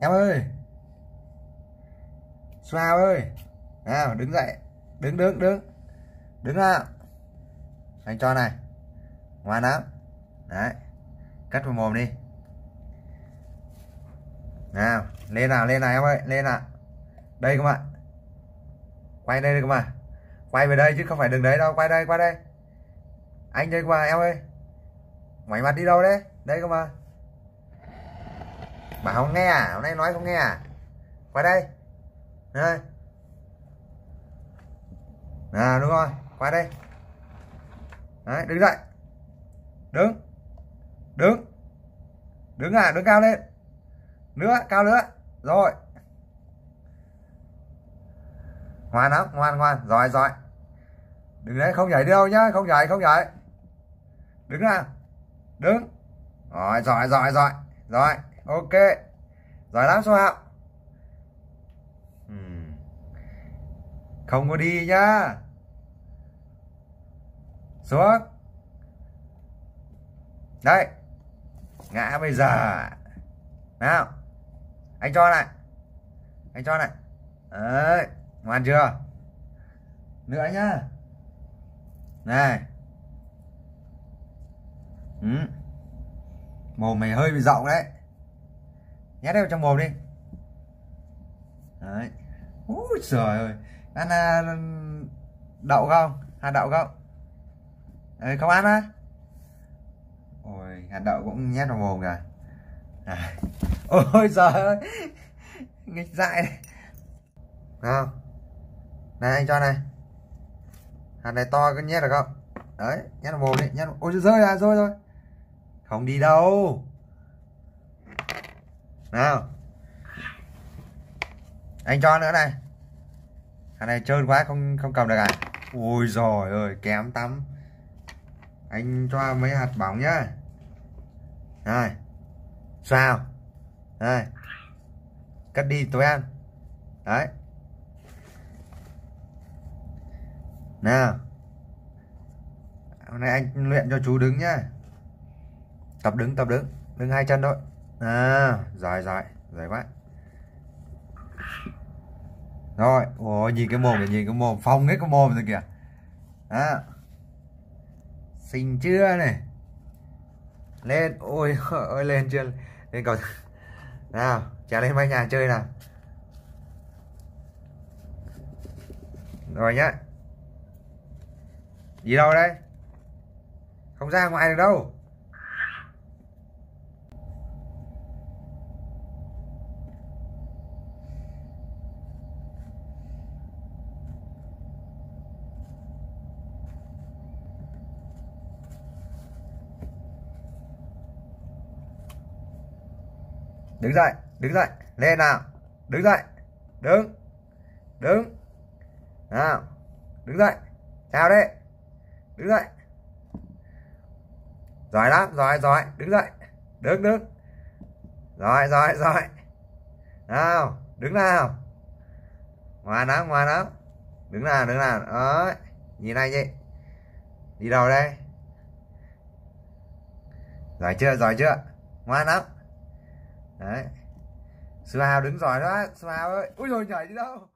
em ơi! Xoa ơi? Nào, đứng dậy. Đứng đứng đứng. Đứng nào. Anh cho này. Ngoan lắm. Đấy. Cắt vào mồm đi. Nào, lên nào lên nào em ơi. Lên nào. Đây các bạn. Quay đây các bạn. Quay về đây chứ không phải đường đấy đâu. Quay đây quay đây. Anh đây qua em ơi. Ngoảnh mặt đi đâu đấy? Đây các bạn bảo không nghe à? Hôm nay nói không nghe à? Qua đây. Đây. À đúng rồi. Qua đây. Đấy, đứng dậy. Đứng. Đứng. Đứng à đứng cao lên. Nữa, cao nữa. Rồi. Ngoan lắm, ngoan ngoan. Giỏi giỏi. Đừng đấy không nhảy đi đâu nhá. Không nhảy không nhảy. Đứng nào. Đứng. Rồi, giỏi giỏi giỏi. Rồi ok. Giỏi lắm số hạo. Không có đi nhá. Xuống. Đây. Ngã bây giờ. Nào. Anh cho này. Anh cho này. Đấy. Ngoan chưa? Nữa nhá. Này. Ừ. mồm mày hơi bị rộng đấy nhét vào trong mồm đi. Đấy. Ui trời ơi. Ăn à, đậu không? Hạt đậu không? Đấy, không ăn á? Ôi hạt đậu cũng nhét vào mồm kìa. À. ôi trời ơi. Nghịch dại. Này không này anh cho này. Hạt này to có nhét được không? Đấy nhét vào mồm đi nhét ôi rơi ra à, rơi rồi. Không đi đâu nào. Anh cho nữa này. Thằng này trơn quá không không cầm được à? Ôi giời ơi, kém tắm. Anh cho mấy hạt bóng nhá. Này. Sao? Đây cắt đi tối ăn đấy. Nào. Hôm nay anh luyện cho chú đứng nhá. Tập đứng tập đứng. Đứng hai chân thôi à dài dài dài quá. Rồi ôi nhìn cái mồm nhìn cái mồm phong hết cái mồm rồi kìa. À xinh chưa này? Lên, ôi ôi, lên chưa? Lên cầu nào trả lên mái nhà chơi nào. Rồi nhá. Gì đâu đây? Không ra ngoài được đâu. Đứng dậy đứng dậy. Lên nào, đứng dậy. Đứng đứng. Nào, đứng dậy. Chào đấy đứng dậy. Giỏi lắm, giỏi giỏi. Đứng dậy. Đứng đứng. Giỏi giỏi giỏi. Nào, đứng nào. Ngoan lắm ngoan lắm. Đứng nào đứng nào. Đấy, nhìn này chị đi đâu đây? Giỏi chưa giỏi chưa? Ngoan lắm đấy. Sư Hào đứng giỏi đó sư Hào ơi. Ui rồi nhảy đi đâu?